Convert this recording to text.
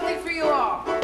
something for you all.